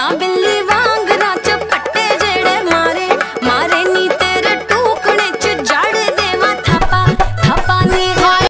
I've been